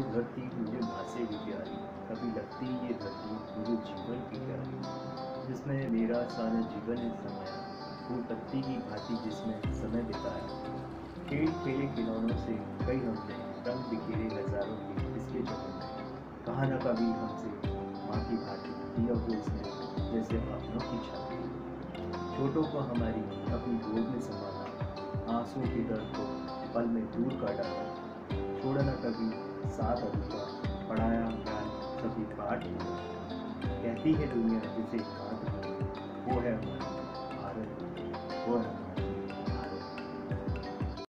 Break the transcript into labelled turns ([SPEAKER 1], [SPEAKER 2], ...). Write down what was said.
[SPEAKER 1] ये धरती मुझे भासे भी प्यारी, कभी लगती ये धरती मुझे जीवन की प्यारी। जिसमें मेरा सारा जीवन है समाया फूल पत्ती की भांति जिसमें समय बिताया। खेल खेले खिलौनों से कई हमने रंग बिखेरे नजारों के इसके जगह कहा न कभी हमसे माँ की भांति दिया हो इसने जैसे अपनों की छाती। छोटों को हमारी अपनी गोद में संभाला आँसू के दर्द को पल में दूर कर डाला। छोड़ा ना कभी साथ अधूरा पढ़ाया ज्ञान सभी पाठ। कहती है दुनिया जिसे वो है हमारा भारत, वो है